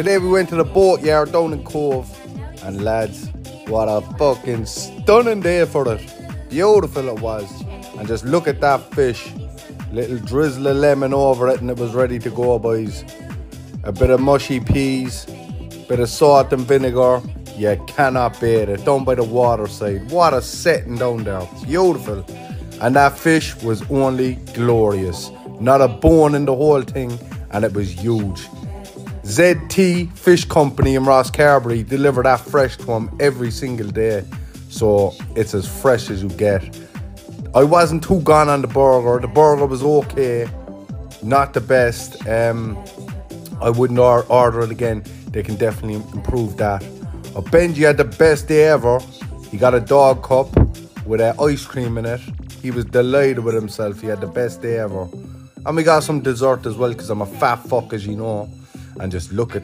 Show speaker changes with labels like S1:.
S1: Today we went to the boat yard down in Cobh, and lads, what a fucking stunning day for it. Beautiful it was. And just look at that fish. Little drizzle of lemon over it, and it was ready to go, boys. A bit of mushy peas, bit of salt and vinegar. You cannot beat it. Down by the waterside. What a setting down there. Beautiful. And that fish was only glorious. Not a bone in the whole thing, and it was huge. ZT Fish Company in Rosscarbery deliver that fresh to him every single day. So it's as fresh as you get. I wasn't too gone on the burger. The burger was okay, not the best. Um, I wouldn't or- order it again. They can definitely improve that. Uh, Benji had the best day ever. He got a dog cup with uh, ice cream in it. He was delighted with himself. He had the best day ever. And we got some dessert as well because I'm a fat fuck, as you know. And just look at.